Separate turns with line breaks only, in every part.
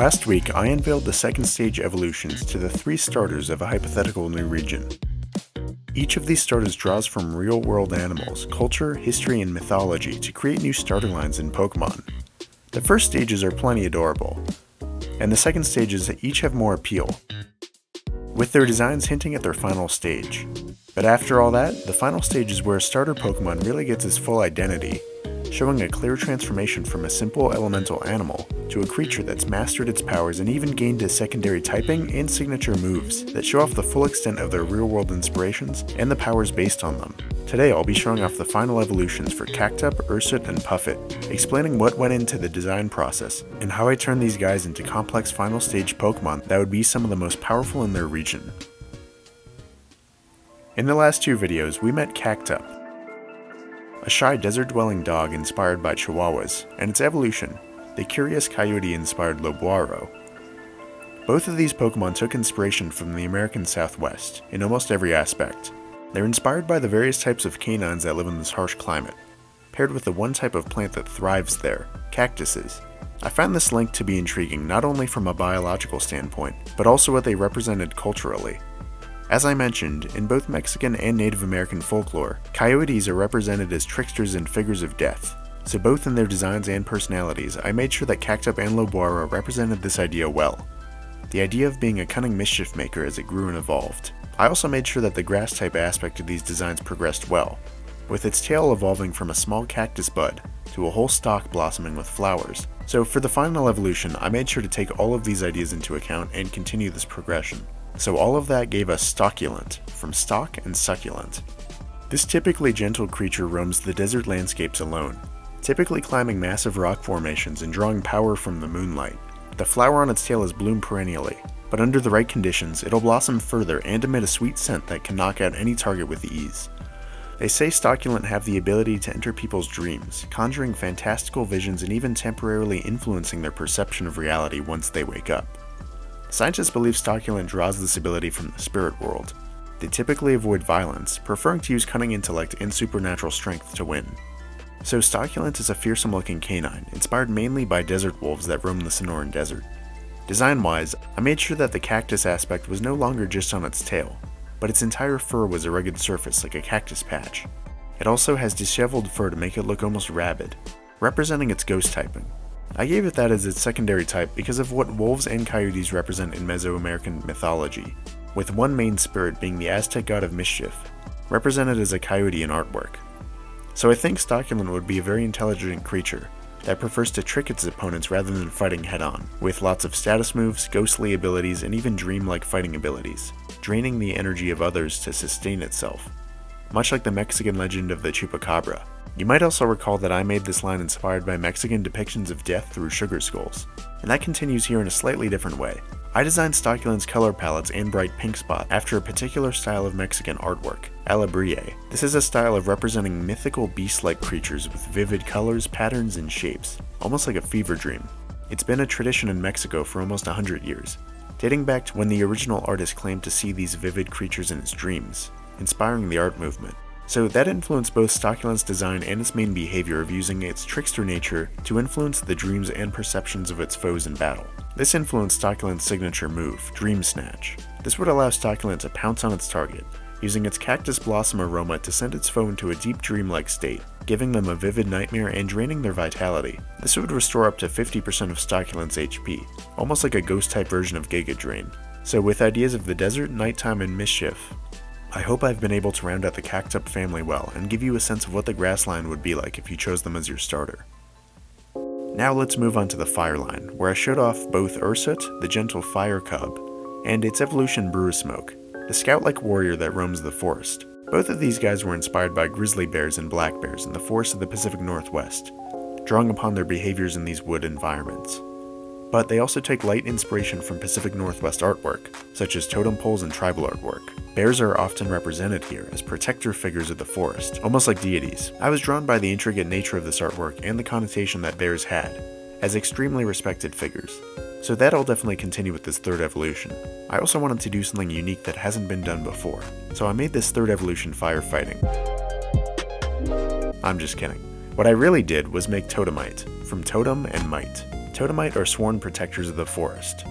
Last week, I unveiled the second stage evolutions to the three starters of a hypothetical new region. Each of these starters draws from real world animals, culture, history, and mythology to create new starter lines in Pokemon. The first stages are plenty adorable, and the second stages each have more appeal, with their designs hinting at their final stage. But after all that, the final stage is where a starter Pokemon really gets its full identity showing a clear transformation from a simple elemental animal to a creature that's mastered its powers and even gained a secondary typing and signature moves that show off the full extent of their real world inspirations and the powers based on them. Today I'll be showing off the final evolutions for Cactup, Ursoot, and Puffet, explaining what went into the design process, and how I turned these guys into complex final stage Pokemon that would be some of the most powerful in their region. In the last two videos, we met Cactup, a shy desert-dwelling dog inspired by Chihuahuas, and its evolution, the curious coyote-inspired Loboaro. Both of these Pokemon took inspiration from the American Southwest, in almost every aspect. They're inspired by the various types of canines that live in this harsh climate, paired with the one type of plant that thrives there, cactuses. I found this link to be intriguing not only from a biological standpoint, but also what they represented culturally. As I mentioned, in both Mexican and Native American folklore, coyotes are represented as tricksters and figures of death. So both in their designs and personalities, I made sure that Cactup and Loboaro represented this idea well. The idea of being a cunning mischief maker as it grew and evolved. I also made sure that the grass type aspect of these designs progressed well, with its tail evolving from a small cactus bud to a whole stalk blossoming with flowers. So for the final evolution, I made sure to take all of these ideas into account and continue this progression. So all of that gave us Stocculent, from stock and succulent. This typically gentle creature roams the desert landscapes alone, typically climbing massive rock formations and drawing power from the moonlight. The flower on its tail is bloomed perennially, but under the right conditions, it'll blossom further and emit a sweet scent that can knock out any target with ease. They say Stocculent have the ability to enter people's dreams, conjuring fantastical visions and even temporarily influencing their perception of reality once they wake up. Scientists believe Stocculent draws this ability from the spirit world. They typically avoid violence, preferring to use cunning intellect and supernatural strength to win. So Stocculent is a fearsome looking canine, inspired mainly by desert wolves that roam the Sonoran Desert. Design wise, I made sure that the cactus aspect was no longer just on its tail, but its entire fur was a rugged surface like a cactus patch. It also has disheveled fur to make it look almost rabid, representing its ghost typing. I gave it that as its secondary type because of what wolves and coyotes represent in Mesoamerican mythology, with one main spirit being the Aztec god of mischief, represented as a coyote in artwork. So I think Stocculent would be a very intelligent creature that prefers to trick its opponents rather than fighting head on, with lots of status moves, ghostly abilities, and even dream-like fighting abilities, draining the energy of others to sustain itself, much like the Mexican legend of the Chupacabra, you might also recall that I made this line inspired by Mexican depictions of death through sugar skulls, and that continues here in a slightly different way. I designed Stocculent's color palettes and bright pink spot after a particular style of Mexican artwork, Alebrije. This is a style of representing mythical beast-like creatures with vivid colors, patterns, and shapes, almost like a fever dream. It's been a tradition in Mexico for almost 100 years, dating back to when the original artist claimed to see these vivid creatures in his dreams, inspiring the art movement. So that influenced both Stocculent's design and its main behavior of using its trickster nature to influence the dreams and perceptions of its foes in battle. This influenced Stocculent's signature move, Dream Snatch. This would allow Stocculent to pounce on its target, using its cactus blossom aroma to send its foe into a deep dream-like state, giving them a vivid nightmare and draining their vitality. This would restore up to 50% of Stocculent's HP, almost like a ghost-type version of Giga Drain. So with ideas of the desert, nighttime, and mischief, I hope I've been able to round out the Cactup family well and give you a sense of what the grass line would be like if you chose them as your starter. Now let's move on to the fire line, where I showed off both Ursoot, the gentle fire cub, and its evolution Brewsmoke, the scout-like warrior that roams the forest. Both of these guys were inspired by grizzly bears and black bears in the forests of the Pacific Northwest, drawing upon their behaviors in these wood environments but they also take light inspiration from Pacific Northwest artwork, such as totem poles and tribal artwork. Bears are often represented here as protector figures of the forest, almost like deities. I was drawn by the intricate nature of this artwork and the connotation that bears had, as extremely respected figures. So that'll definitely continue with this third evolution. I also wanted to do something unique that hasn't been done before, so I made this third evolution firefighting. I'm just kidding. What I really did was make Totemite, from Totem and Mite. Totemite are sworn protectors of the forest.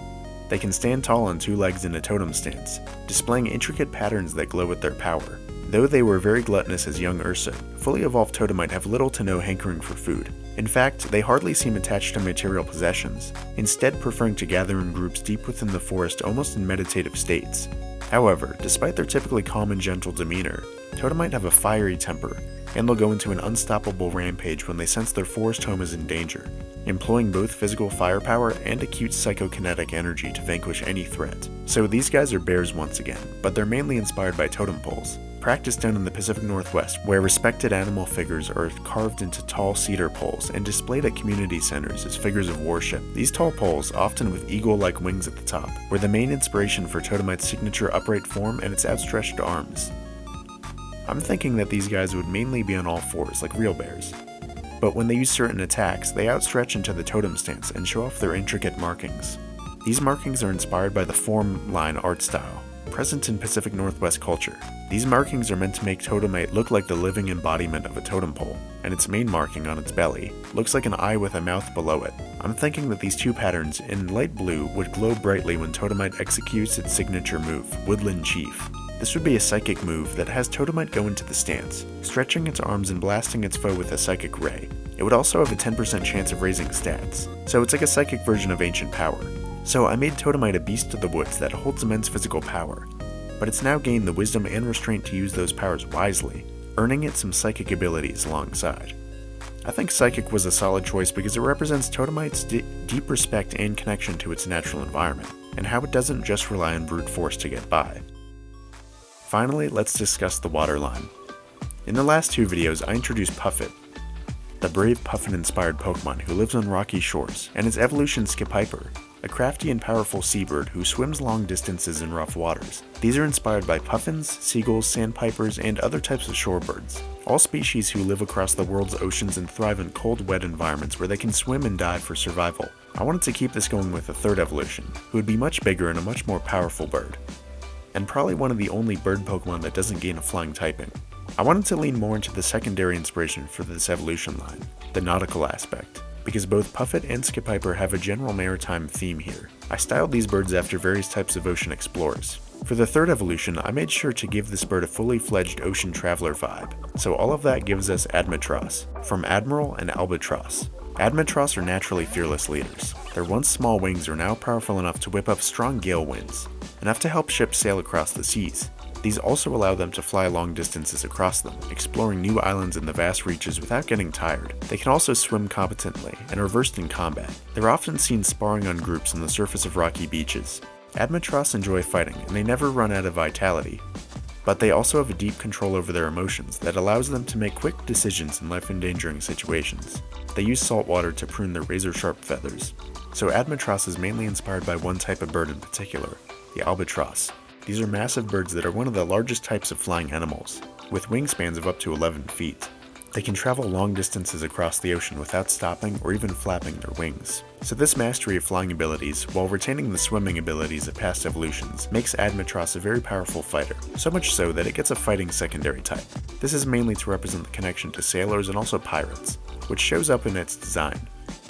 They can stand tall on two legs in a totem stance, displaying intricate patterns that glow with their power. Though they were very gluttonous as young Ursa, fully evolved Totemite have little to no hankering for food. In fact, they hardly seem attached to material possessions, instead preferring to gather in groups deep within the forest almost in meditative states. However, despite their typically calm and gentle demeanor, Totemite have a fiery temper, and they'll go into an unstoppable rampage when they sense their forest home is in danger, employing both physical firepower and acute psychokinetic energy to vanquish any threat. So these guys are bears once again, but they're mainly inspired by totem poles, practiced down in the Pacific Northwest, where respected animal figures are carved into tall cedar poles and displayed at community centers as figures of worship. These tall poles, often with eagle-like wings at the top, were the main inspiration for Totemite's signature upright form and its outstretched arms. I'm thinking that these guys would mainly be on all fours, like real bears. But when they use certain attacks, they outstretch into the totem stance and show off their intricate markings. These markings are inspired by the form line art style, present in Pacific Northwest culture. These markings are meant to make Totemite look like the living embodiment of a totem pole, and its main marking on its belly looks like an eye with a mouth below it. I'm thinking that these two patterns in light blue would glow brightly when Totemite executes its signature move, Woodland Chief. This would be a psychic move that has Totemite go into the stance, stretching its arms and blasting its foe with a psychic ray. It would also have a 10% chance of raising stats, so it's like a psychic version of Ancient Power. So I made Totemite a beast of the woods that holds immense physical power, but it's now gained the wisdom and restraint to use those powers wisely, earning it some psychic abilities alongside. I think Psychic was a solid choice because it represents Totemite's deep respect and connection to its natural environment, and how it doesn't just rely on brute force to get by. Finally, let's discuss the water line. In the last two videos, I introduced Puffet, the brave puffin-inspired Pokemon who lives on rocky shores, and its evolution Skipiper, a crafty and powerful seabird who swims long distances in rough waters. These are inspired by puffins, seagulls, sandpipers, and other types of shorebirds, all species who live across the world's oceans and thrive in cold, wet environments where they can swim and dive for survival. I wanted to keep this going with a third evolution, who would be much bigger and a much more powerful bird and probably one of the only bird Pokemon that doesn't gain a flying typing. I wanted to lean more into the secondary inspiration for this evolution line, the nautical aspect, because both Puffet and Skipiper have a general maritime theme here. I styled these birds after various types of ocean explorers. For the third evolution, I made sure to give this bird a fully fledged ocean traveler vibe, so all of that gives us Admatros, from Admiral and Albatross. Admatros are naturally fearless leaders. Their once small wings are now powerful enough to whip up strong gale winds, enough to help ships sail across the seas. These also allow them to fly long distances across them, exploring new islands in the vast reaches without getting tired. They can also swim competently and are versed in combat. They're often seen sparring on groups on the surface of rocky beaches. Admatros enjoy fighting, and they never run out of vitality. But they also have a deep control over their emotions that allows them to make quick decisions in life-endangering situations. They use salt water to prune their razor-sharp feathers. So Admatros is mainly inspired by one type of bird in particular, the albatross. These are massive birds that are one of the largest types of flying animals, with wingspans of up to 11 feet. They can travel long distances across the ocean without stopping or even flapping their wings. So this mastery of flying abilities, while retaining the swimming abilities of past evolutions, makes Admatros a very powerful fighter, so much so that it gets a fighting secondary type. This is mainly to represent the connection to sailors and also pirates, which shows up in its design.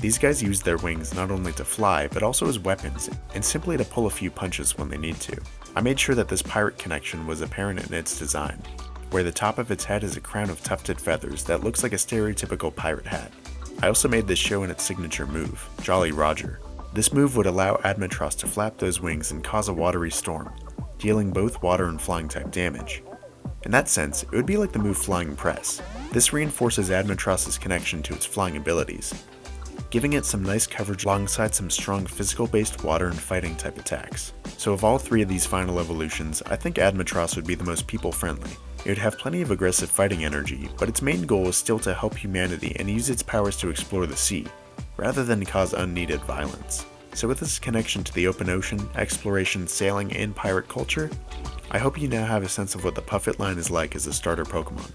These guys use their wings not only to fly, but also as weapons, and simply to pull a few punches when they need to. I made sure that this pirate connection was apparent in its design, where the top of its head is a crown of tufted feathers that looks like a stereotypical pirate hat. I also made this show in its signature move, Jolly Roger. This move would allow Admatros to flap those wings and cause a watery storm, dealing both water and flying type damage. In that sense, it would be like the move Flying Press. This reinforces Admatros's connection to its flying abilities, giving it some nice coverage alongside some strong physical based water and fighting type attacks. So of all three of these final evolutions, I think Admatros would be the most people friendly. It would have plenty of aggressive fighting energy, but its main goal is still to help humanity and use its powers to explore the sea, rather than cause unneeded violence. So with this connection to the open ocean, exploration, sailing, and pirate culture, I hope you now have a sense of what the Puffet line is like as a starter Pokemon.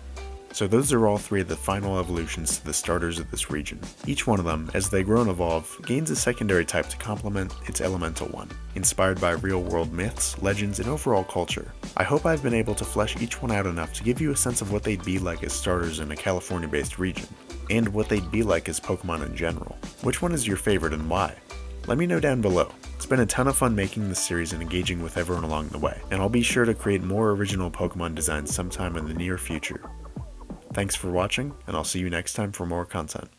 So those are all three of the final evolutions to the starters of this region. Each one of them, as they grow and evolve, gains a secondary type to complement its elemental one, inspired by real world myths, legends, and overall culture. I hope I've been able to flesh each one out enough to give you a sense of what they'd be like as starters in a California based region, and what they'd be like as Pokemon in general. Which one is your favorite and why? Let me know down below. It's been a ton of fun making this series and engaging with everyone along the way, and I'll be sure to create more original Pokemon designs sometime in the near future. Thanks for watching, and I'll see you next time for more content.